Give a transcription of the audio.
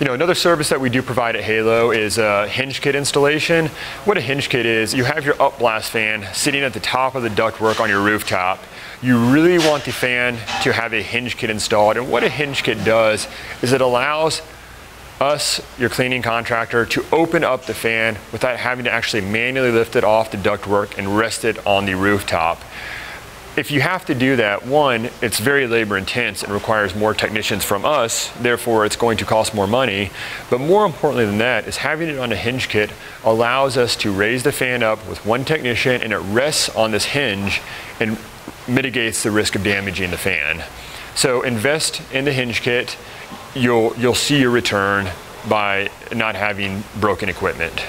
You know, another service that we do provide at Halo is a hinge kit installation. What a hinge kit is, you have your upblast fan sitting at the top of the ductwork on your rooftop. You really want the fan to have a hinge kit installed. And what a hinge kit does is it allows us, your cleaning contractor, to open up the fan without having to actually manually lift it off the ductwork and rest it on the rooftop if you have to do that, one, it's very labor intense and requires more technicians from us, therefore it's going to cost more money. But more importantly than that is having it on a hinge kit allows us to raise the fan up with one technician and it rests on this hinge and mitigates the risk of damaging the fan. So invest in the hinge kit, you'll, you'll see your return by not having broken equipment.